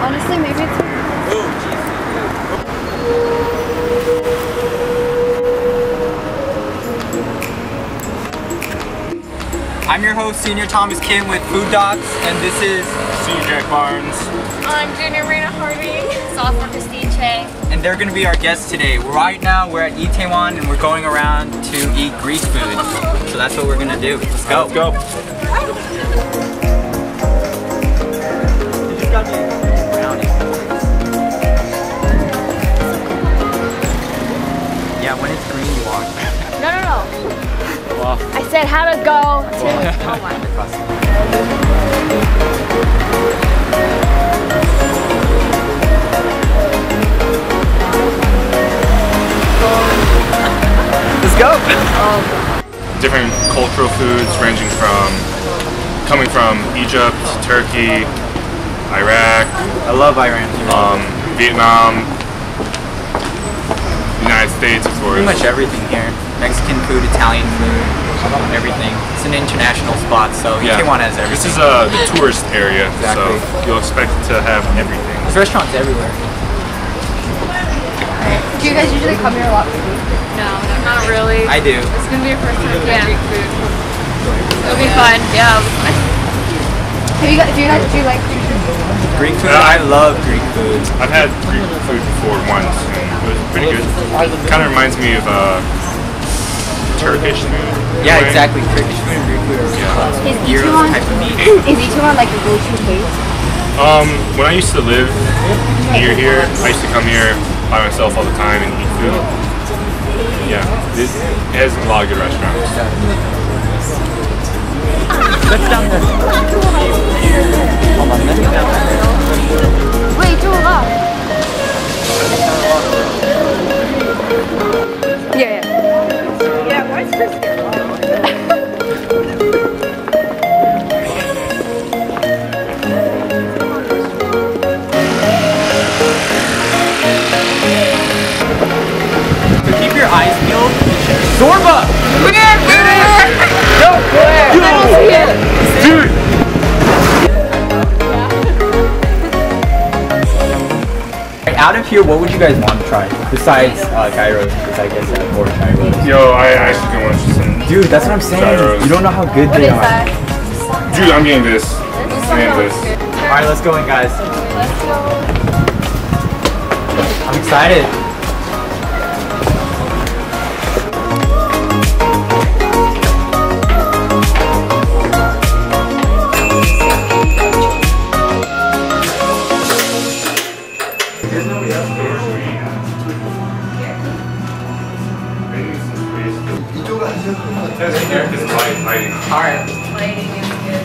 Honestly, maybe it's. I'm your host, Senior Thomas Kim with Food Docs, and this is Senior Jack Barnes. I'm Junior Reyna Harding. Sophomore Christine Choe. and they're gonna be our guests today. Right now, we're at Itaewon and we're going around to eat Greek food. So that's what we're gonna do. Let's go. Let's go. Oh. Yeah, when it's green, you walk. No, no, no. Wow. I said how to go to. Oh my. Let's go. Different cultural foods ranging from coming from Egypt, Turkey, Iraq, I love Iran. um, Vietnam, United States, of course. Pretty much everything here. Mexican food, Italian food, everything. It's an international spot, so Yeah. Itaewon has everything. This is a the tourist area, Exactly. so you'll expect to have everything. There's restaurants everywhere. Do you guys usually come here a lot for food? No, not really. I do. It's gonna be your first time yeah. Greek food. It'll be fun. Yeah. Have you guys, do you guys do you like Greek food? Greek food, Yeah. I love Greek food. I've had Greek food before once, and it was pretty good. It kind of reminds me of uh, Turkish food. Yeah, way. exactly. Turkish food and Greek food are Yeah. Is gyros Itaewon type of meat. is Itaewon like a go-to place? Um, when I used to live near here, I used to come here by myself all the time and eat food. Yeah, this it has a lot of good restaurants. Let's down there. Hold on, let's down there. Wait, do a lot. Yeah, yeah. Yeah, why is Chris here? So keep your eyes peeled. Zorba! Right, out of here, what would you guys want to try? Besides uh, gyros, because I guess uh, or gyros. Yo, I actually don't want to some. Dude, that's what I'm saying. Gyros. You don't know how good What they is are. that? Dude, I'm getting this. I'm getting this. Alright, let's go in, guys. Let's go. I'm excited. Alright. Lighting is good.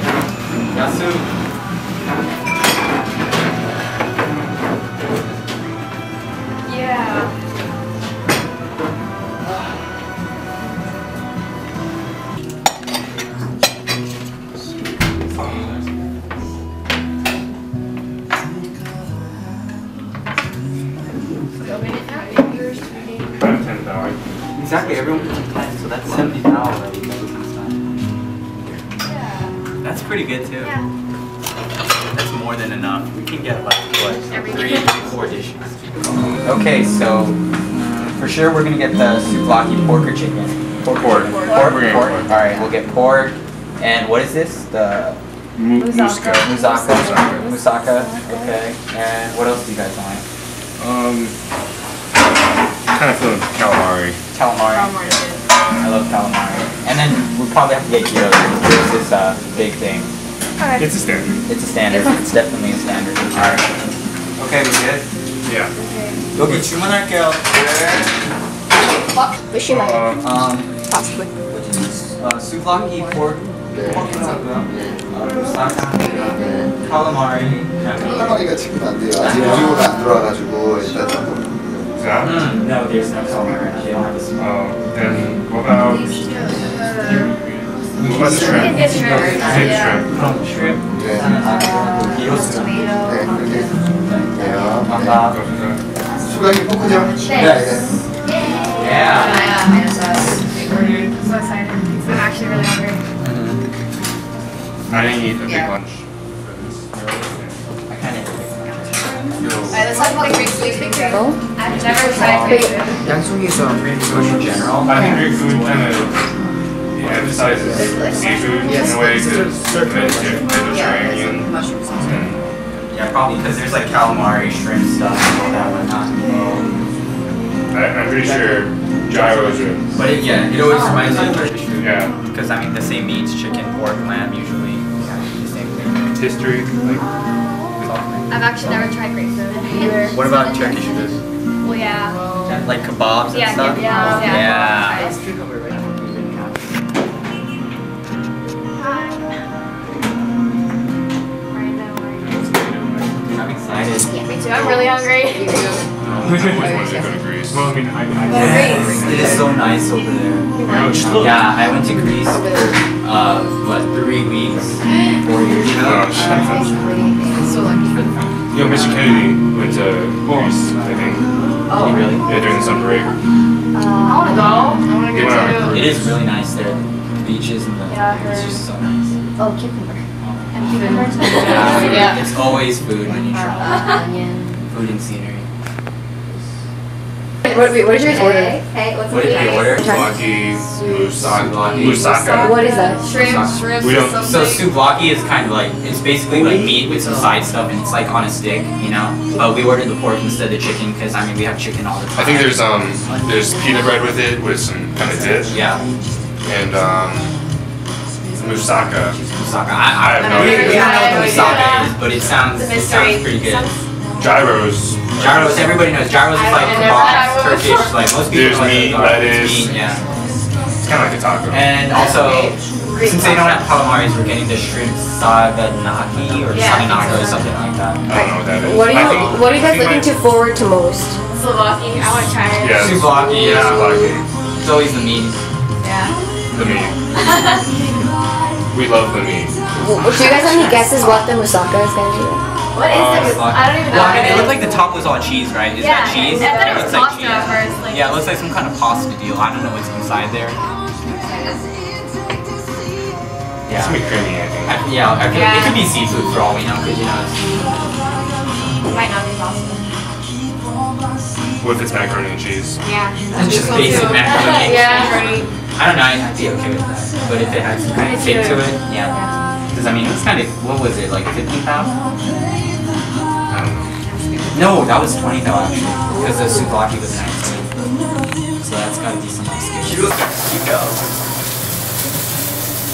Yasu. Sure we're gonna get the souvlaki pork or chicken. Pork. Pork. Pork. Pork. Pork. Pork. pork. All right, we'll get pork. And what is this? The Mu- Muska. moussaka. Moussaka. Okay. And what else do you guys want? Um, kind of feeling calamari. Calamari. I love calamari. And then we'll probably have to get gyros. because This is a big thing. It's a standard. It's a standard. It's definitely a standard. Alright. Okay, we good? Yeah. 여기 주문할게요. Wishima. Uh, Um, Possibly. uh, souvlaki pork. pork 괜찮고요. 어, 무사카, calamari. 까마리가 지금 안 돼요. 아직 우유가 안 들어와가지고 일단 조금 is that? Mm, no, there's no calamari. They don't have a small. Uh, then what about what about shrimp? It's shrimp. Same Yeah. shrimp. 그럼 shrimp. 네, 기로스. 네 그렇게 돼요. 감사합니다. Go for that. 수박이 포크죠? Yes. Yeah. I'm so excited. I'm actually really hungry. I didn't eat a big Yeah. lunch. I kind of. Alright, let's talk about Greek food. I've never tried Greek food. 양송에서 in general. I think Greek food kind of emphasizes seafood in a way because Mediterranean. Yeah, probably because there's like calamari, shrimp stuff, and all that whatnot. I, I'm pretty sure gyros are. But it, yeah, it always reminds me of Turkish food. Yeah. Because I mean, the same meats, chicken, pork, lamb, usually. Yeah, the same thing. History, like I've actually never tried Greek food either. What about Turkish food? Well, yeah. Like kebabs and Yeah, stuff? yeah, yeah. Yeah. Too. I'm really hungry. I always wanted to go to Greece. Well, I mean, I, I Yes, it is so nice over there. Yeah, I went to Greece for uh, what three weeks, four years ago. You know, Mr. Kennedy went to Greece, I think. Oh, really? Yeah, during the summer break. I want to go. I want to He went on go cruise. It is really nice there. The beaches and the Yeah, I it's just so nice. Oh, cucumber. Yeah, Yeah. it's always food when you travel. Food and scenery. What, wait, what did you guys order? Hey, what's What did we order? Souvlaki, moussaka, Souvlaki. moussaka. What is that? Shrimp, shrimp, We don't- So souvlaki is kind of like it's basically like meat with some side stuff and it's like on a stick, you know. But we ordered the pork instead of the chicken because I mean we have chicken all the time. I think there's um there's pita bread with it with some kind of dip yeah and um moussaka. moussaka. I, I, I have no we, we idea. don't know what Yeah, moussaka yeah. is, but it sounds it sounds pretty good. Gyros. Gyros, everybody knows gyros is like I never kebabs, had. Turkish, like most people There's know meat, those are. It's lettuce. meat, yeah. It's kind of like a taco. And also, since they don't have calamaris, we're getting the shrimp saganaki or Yeah, I think saganaka or something like that. I don't know what that is. What are you think- What are you guys looking to forward to most? Souvlaki. I want to try it. Yeah. Souvlaki, yeah. Souvlaki. It's always the meat. Yeah. The meat. We love the meat. Do you guys have any guesses what the moussaka is gonna be? What is Uh, it? I don't even know. Well, I mean, it looked like the top was all cheese, right? Is Yeah, that cheese? I thought it looks was like pasta cheese. at first, like- yeah, it looks like some kind of pasta deal. I don't know what's inside there. It's Yeah. gonna be creamy, I think. I, yeah, I could, it could be seafood for all we know, because you know, it's, Might not be pasta What if it's macaroni and cheese? Yeah. it's just basic macaroni. Yeah. I don't know, I'd be okay with that. But if it had some kind of kick to it, yeah. Because I mean, it's kind of, what was it, like 50,000? I. No, that was 20 though actually. Because the souvlaki was 19. So that's got a decent amount of skill. You go.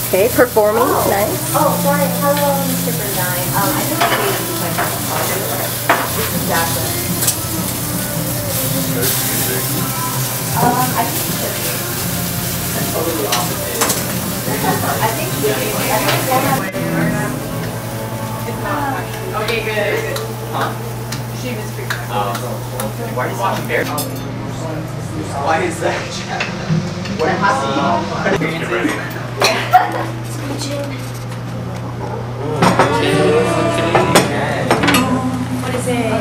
Okay, performing. Nice. Oh, sorry. Hello, Mr. Bernine. Um, I think I gave you my Exactly. Um, I think you should. I think you should. I think she's okay, I think she's okay. Okay, good. Huh? She was freaking why are you watching Bear? Why is that? What Get see? ready. What is it?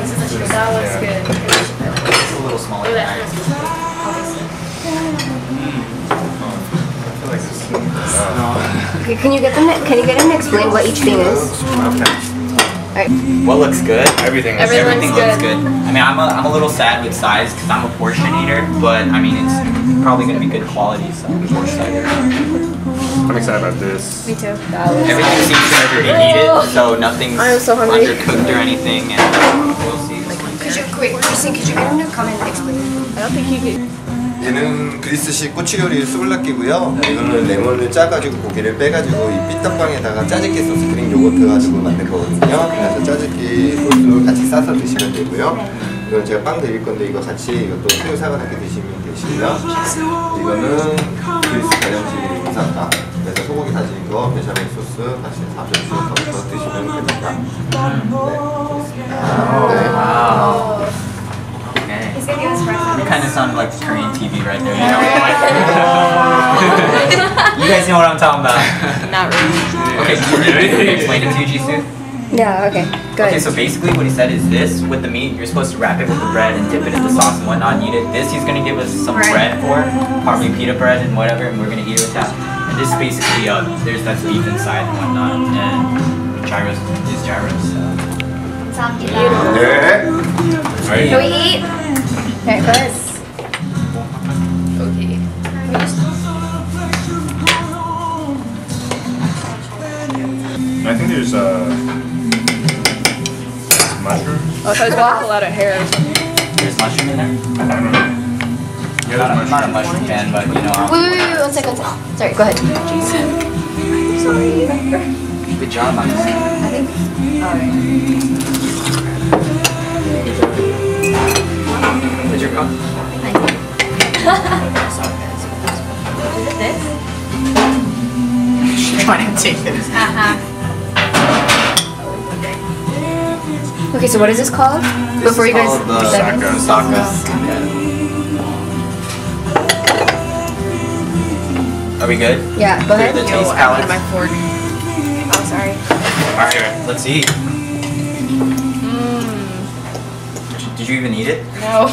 That looks good. Okay, can you get them? Can you get him to explain what each thing is? Okay. What looks good? Everything is Everything Everything looks looks good. I mean, I'm a, I'm a little sad with size because I'm a portion eater, but I mean, it's probably going to be good quality, so I'm more excited. I'm excited about this. Me too. Everything seems to be heated, so nothing's so undercooked or anything, and we'll see. Could you wait, Christine? Could you get him to come and explain? I don't think he could. 얘는 그리스식 꼬치요리 수블라키고요. 이거는 레몬을 짜가지고 고기를 빼가지고 이 삐딱빵에다가 짜즈키 소스 크림 요거트 가지고 만든 거거든요. 그래서 짜즈키 소스 같이 싸서 드시면 되고요. 이건 제가 빵 드릴 건데 이거 같이 이것도 새우 사과나게 드시면 되시고요. 이거는 그리스 가정식 무사카. 그래서 소고기 다진 거 베샤멜 소스 같이 사셔서 드시면 됩니다. 네, 네. He's gonna give us breakfast. You kind of sounded like Korean TV right there. You, know? you guys know what I'm talking about. Not really. Okay, can you explain it to you, Jisoo? Yeah, okay. Go okay, so basically what he said is this, with the meat, you're supposed to wrap it with the bread and dip it in the sauce and whatnot and eat it. This, he's going to give us some right. bread for, probably pita bread and whatever, and we're going to eat it with that. And this is basically, uh, there's that beef inside and whatnot, and gyros is gyros. So. Yeah. All right. Can we eat? Okay, first. Okay. I think there's uh, mushrooms. Oh, so I was about to out a hair. There's mushroom in there. I don't know. Yeah, I'm not, I'm not a mushroom fan, but you know. I'll- Wait, wait, wait, one second, one second. Sorry, go ahead. Good job, Max. I think. Where's your cup? Is it this? She's trying to take this. Okay, so what is this called? Before you guys. called uh, the Seven? Saka. Saka. Are we good? Yeah, go Clear ahead. the Yo, taste I palette. wanted my fork. Oh, sorry. Okay. Let's eat. Mm. Did you even eat it? No.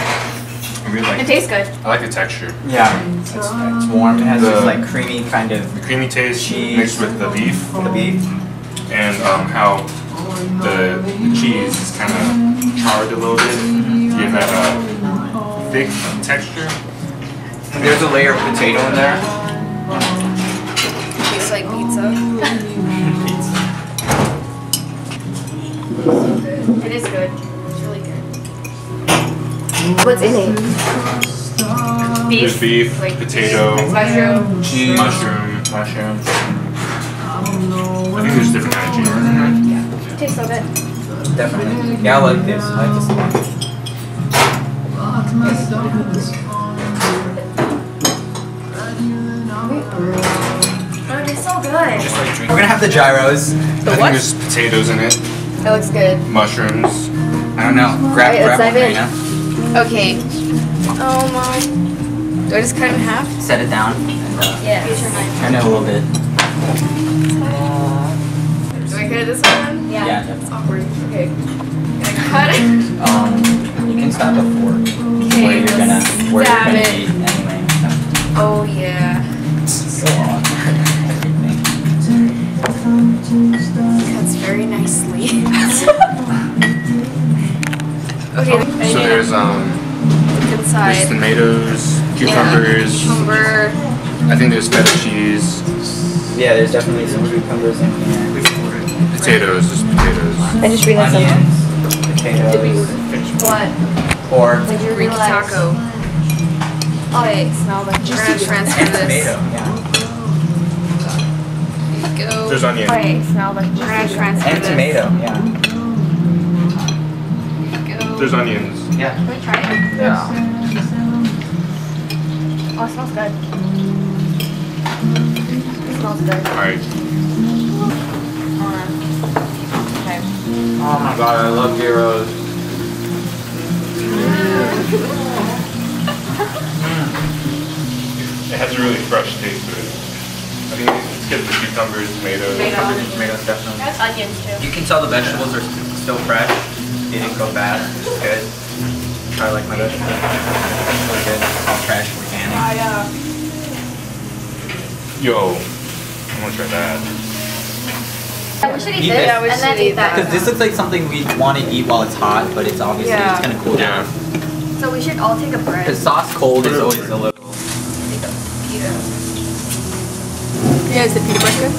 I really like It tastes good. I like the texture. Yeah. It's, it's warm. It has this like creamy kind of The creamy taste Cheese. mixed with the beef the beef. and um, how the, the cheese is kind of charred a little bit. to Give that uh, thick texture. There's a layer of potato in there. Tastes like pizza. It is good. It's really good. What's in it? There's beef, like potato, Mushroom. Cheese. mushroom. Mushroom. I think there's different kind of cheese. It tastes so good. Definitely. Yeah, I like this. I like this a lot. Oh, it tastes so good. Just like drink. We're gonna have the gyros. I think there's potatoes in it, It looks good. mushrooms. I don't know. Grab, Alright, grab let's one, dive in. Okay. Oh my. Do I just cut it in half? Set it down. And, uh, Yes. turn it a little bit. Do I cut it this way then? Yeah. Yeah. It's awkward. Okay. Gonna cut it. Um, you can stop the fork. Okay, where you're gonna, let's where you're gonna it. eat anyway. Oh yeah. Okay. So there's um, there's tomatoes, cucumbers. Cucumber. I think there's feta cheese, Yeah, there's definitely some cucumbers in here. potatoes. There's potatoes. I just realized something. Onions, potatoes, What? pork, Did you Greek taco. Oh, it smells like We're gonna transfer and this. tomato. Yeah. Go. There's onion. Oh, it smells like We're gonna transfer And this. tomato. Yeah. Go. There's onions. Yeah. Can we try it? Yeah. Oh, it smells good. It smells good. All right. Okay. Oh my god, I love gyros. Mm. It has a really fresh taste to it. I think it's good for cucumbers, tomatoes. Cucumbers and tomatoes definitely. That's onions too. You can tell the vegetables are still fresh. They didn't go bad. It's good. I like my vegetables. It's really good. It's all fresh, organic. Yo, I want to try that. Yeah, we should eat Eat this it. Yeah, we and should then eat eat that. Because this looks like something we want to eat while it's hot, but it's obviously Yeah. it's gonna cool down. So we should all take a break. Because sauce cold is always a little. Yeah, is the pita bread good?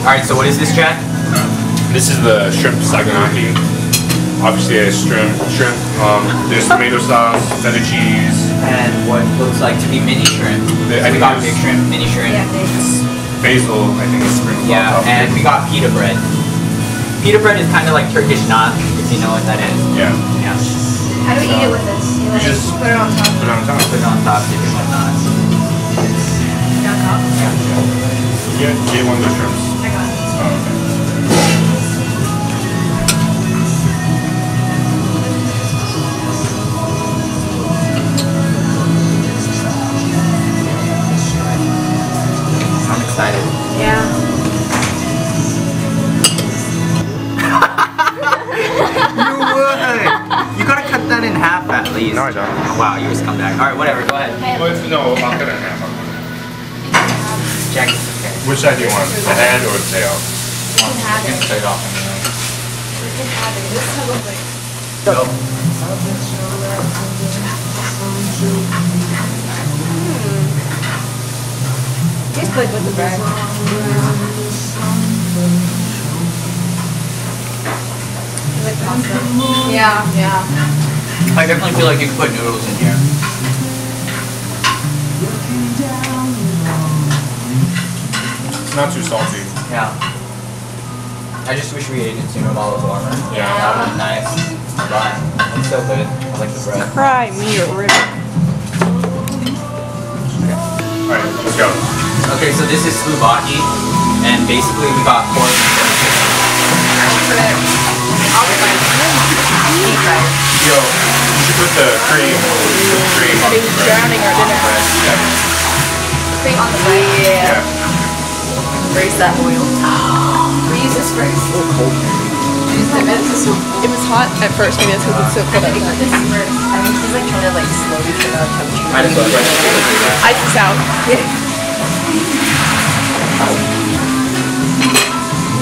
All right, so what is this, Jack? This is the shrimp saganaki. Obviously, it's shrimp. Shrimp. Um, there's tomato sauce, feta cheese. And what looks like to be mini shrimp. The- So I we got big shrimp, mini shrimp. Yeah, they- basil, I think it's sprinkled Yeah, top of and it. we got pita bread. Pita bread is kind of like Turkish naan, if you know what that is. Yeah, Yeah. How do we eat it with this? You you like just Put it on top. put it on top. Put it on top, dip it in naan. on top? Yeah, get one of the shrimps. I got it. Oh, okay. No, I don't. Oh, wow, you just come back. All right, whatever. Go ahead. Well, it's- no, I'll cut it in half. Jack. Okay. Which side do you want? The head or the tail? You can cut it off. You can have it. This sounds like. Nope. Tastes good with the bread. Yeah, yeah. I definitely feel like you could put noodles in here. It's not too salty. Yeah. I just wish we ate it sooner while it was warmer. Yeah. That would be nice. But it's so good. I like the bread. Cry me a river. Alright, let's go. Okay, so this is souvlakia, and basically we got pork. Yo, you should put the cream, the cream on the bread. drowning our dinner. Cream on the bread. Yeah. Raise that oil. We use this first. Use the this It was hot at first, maybe that's because it's so cold I think outside. this first. I think he's like trying to like slowly turn on temperature. Might as well. Might as well do that. Ice is out.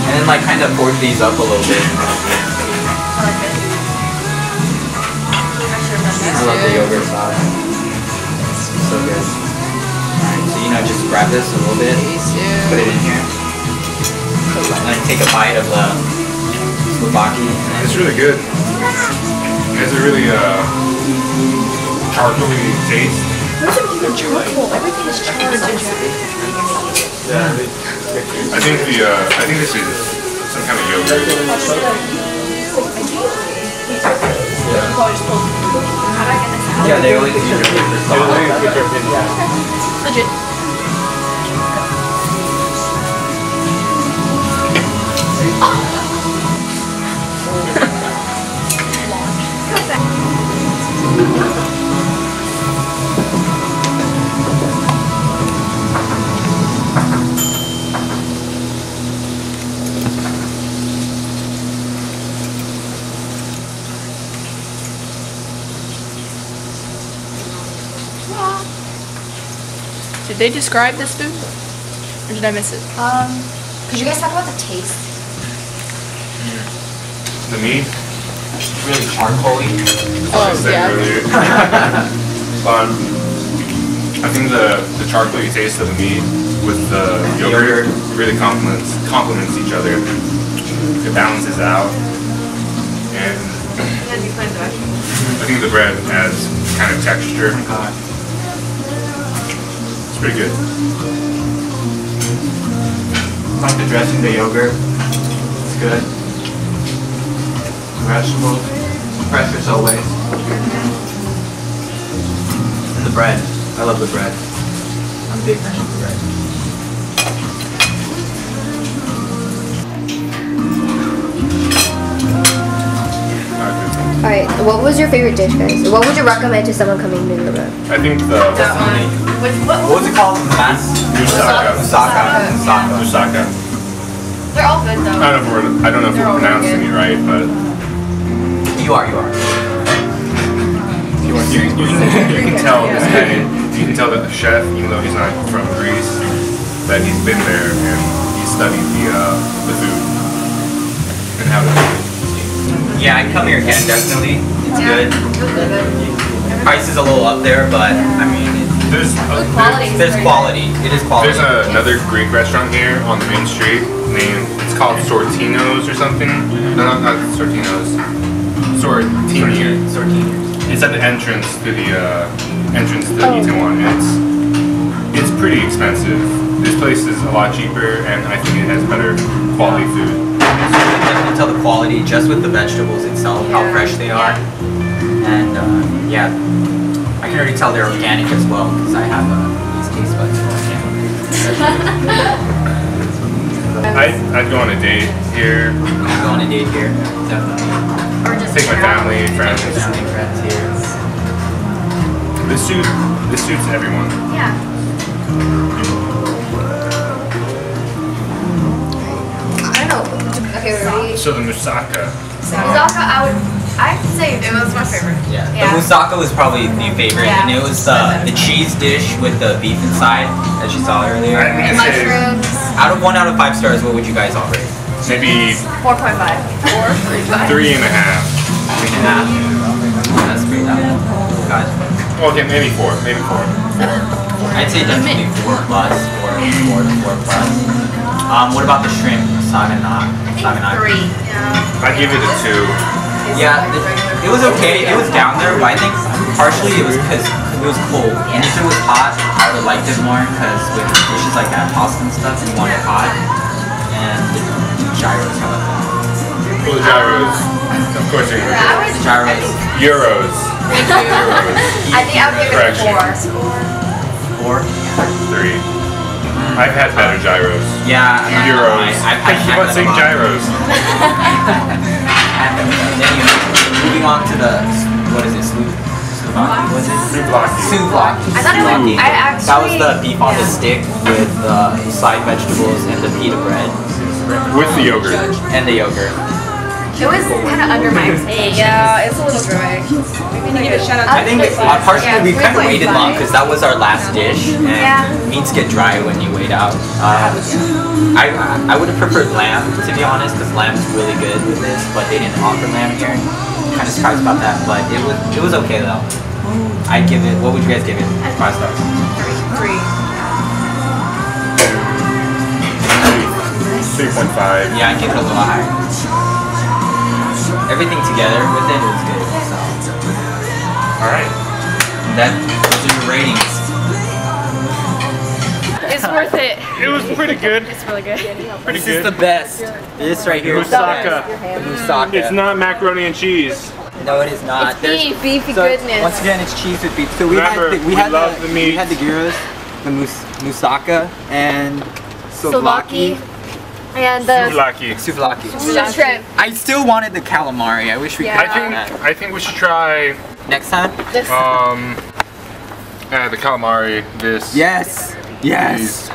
And then like kind of pork these up a little bit. I love the yogurt sauce. It's So good. Alright, so you know, just grab this a little bit, put it in here, and then take a bite of the souvlakia. It's really good. It has a really uh, charcoaly taste. Charcoal. Everything is charcoal. I think the uh, I think this is some kind of yogurt. Yeah, they always use your for sauce. Legit. Did they describe this food? Or did I miss it? Um, could you guys talk about the taste? The meat, Really charcoaly. I Oh, said yeah. earlier. but I think the the charcoaly taste of the meat with the yogurt really complements complements each other. It balances out, and I think the bread adds kind of texture. God. Pretty good. I Like the dressing, the yogurt. It's good. Vegetables. Fresh as always. And the bread. I love the bread. I'm a big fan of the bread. Uh, Alright, what was your favorite dish, guys? What would you recommend to someone coming to Europe? I think the Which, what, What was it called? Mas? Moussaka. Moussaka. Moussaka. Moussaka. They're all good though. I don't know if we're I don't know if They're we're pronouncing it right, but You are, you are. you, you, you, can, you can tell this guy. You can tell that the chef, even though he's not from Greece, that he's been there and he studied the uh, the food and how to. Yeah, I'd come here again, definitely. It's good. Price is a little up there, but I mean, There's uh, quality. there's, there's quality. It is quality. there's a, another Greek restaurant here on the main street named it's called Sortino's or something. No, not, not Sortino's. Sortini. Sortini. It's at the entrance to the uh, entrance to the Itaewon. It's it's pretty expensive. This place is a lot cheaper, and I think it has better quality food. So you can definitely tell the quality just with the vegetables itself, how fresh they are. And uh, yeah, I can already tell they're organic as well because I have uh, these taste buds for organic. I'd, I'd go on a date here, I'm going on a date here, definitely. Or just take my family, friends. Take family and friends here. This suit this suits everyone. Yeah. I don't know. Okay, cherry. So the moussaka. Muzaka, I would, I have to say it was my favorite. Yeah. Yeah. The moussaka was probably the favorite, Yeah. and it was the the cheese dish with the beef inside, as you saw earlier. And mushrooms, Out of one out of five stars, what would you guys all rate? maybe 4.5. 4.5. three and a half. Three and a half. That's great. Got Okay, maybe four. Maybe four. I'd say definitely four plus, four, four to four plus. Um, what about the shrimp? Saganat. Saganat. Three. I give it a two. Yeah, it, it was okay. It was down there, but I think partially it was because it was cold. And if it was hot, I would have liked it more because with dishes like that, pasta and stuff, you want it hot. And the gyros, how about that? Well, the gyros. Of course, you're I gonna would, The gyros, Euros. Euros. I think I would give it a Correction. four. four. Three. Mm. I've had better gyros. Yeah, I'm not gonna Euros. lie, I've I had keep on saying gyros. Then moving on to the what is it? Slu- Souvlaki? Was it? Souvlaki. Souvlaki. I thought it would- Souvlaki. I actually- That was the beef on the stick with the side vegetables and the pita bread With the yogurt. and the yogurt. It was kind of under my expectations. Yeah, it's a little dry. We need to give a shout out I think uh, partially we kind of waited long because that was our last dish, and Yeah. meats get dry when you wait out. Uh, I I would have preferred lamb to be honest, because lamb's really good with this, but they didn't offer lamb here. Kind of surprised about that, but it was it was okay though. I'd give it. What would you guys give it? Five stars. Three. Three point five. Yeah, I'd give it a little higher. Everything together with it was good. So All right. that those are your ratings. It's worth it. It was pretty good. It's really good. Pretty This is the best. This right here. the Moussaka. moussaka. It's not macaroni and cheese. No, it is not. It's There's- beef, beefy so, goodness. Once again, it's cheese with beef. So we Remember, had the, we, we had love the, the we had the gyros, the mus, moussaka, and souvlaki. Souvlaki. And the Souvlaki. Souvlaki. the shrimp. I still wanted the calamari. I wish we Yeah. could I think that. I think we should try Next time? This um uh, the calamari. This. Yes. Yes.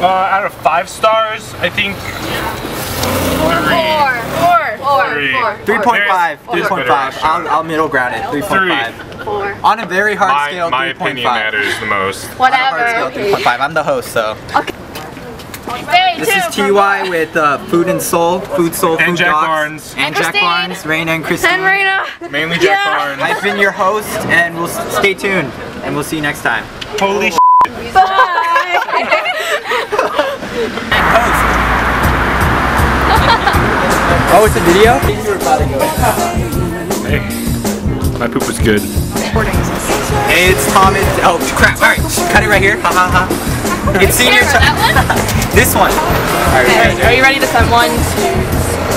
Uh, out of five stars, I think four. Four. Four. Three. Four. 3.5. There's- 3.5. I'll, I'll middle ground it. 3.5. Four. On a very hard my, scale, my 3.5. opinion matters the most. On a Whatever. hard scale, Okay. 3.5. I'm the host, so. Stay This is TY with uh, Food and Soul, Food Soul, And Food Jack Dogs, Barnes. and, And Jack Christine. Barnes, Reyna and Christine. And Reyna. Mainly Jack Yeah. Barnes. I've been your host, and we'll stay tuned, and we'll see you next time. Holy sh- Bye. Oh, it's a video? Hey, my poop was good. Hey, it's Thomas. Oh, crap. All right, cut it right here. Ha ha ha. it's senior time. this one. Okay. Are you ready to send one?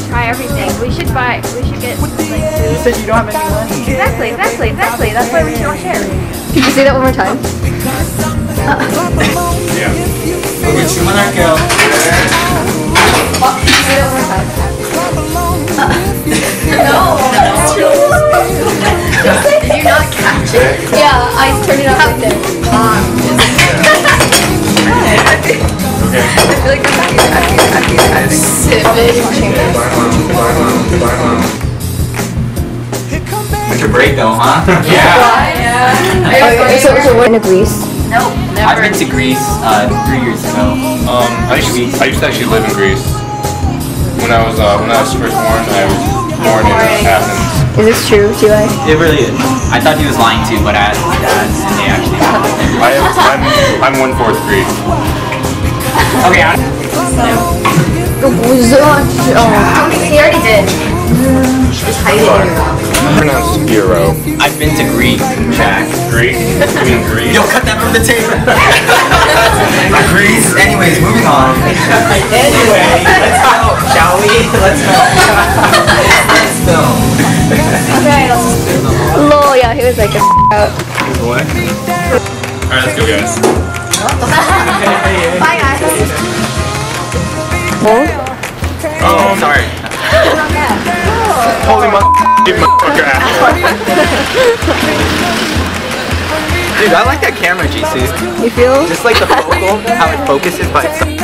Try everything. We should buy. We should get. Like, you said you don't have any money. Exactly. Exactly. Exactly. That's why we should all share. Can you say that one more time? Uh. yeah. Okay, two more go. Say that one more time. No. Did you not catch it? Yeah, I turned it off right there. I feel like that's after, after, after, after civic change. Took a break though, huh? yeah. Okay, so, so we're in Greece. Nope. I've been to Greece uh, three years ago. Um, I used, to, I used to actually live in Greece. When I was uh, when I was first born, I was born in Athens. Is this true, T.Y.? It really is. I thought he was lying too, but I asked his dad, and they actually. I am, I'm I'm one fourth Greek. Okay. I, Oh, he already did. Just hide it in your mouth. Pronounced Euro. I've been to Greece, Jack. Greek? You mean Greek? Yo, cut that from the tape. Greece. Anyways, moving on. anyway, let's go, shall we? Let's go. let's go. Okay. Lol, yeah, he was like a out. What? Alright, let's go guys. Bye guys. Oh? Oh, I'm sorry. Holy motherfucker ass. Dude, I like that camera, GC. You feel? Just like the focal, how it focuses by itself.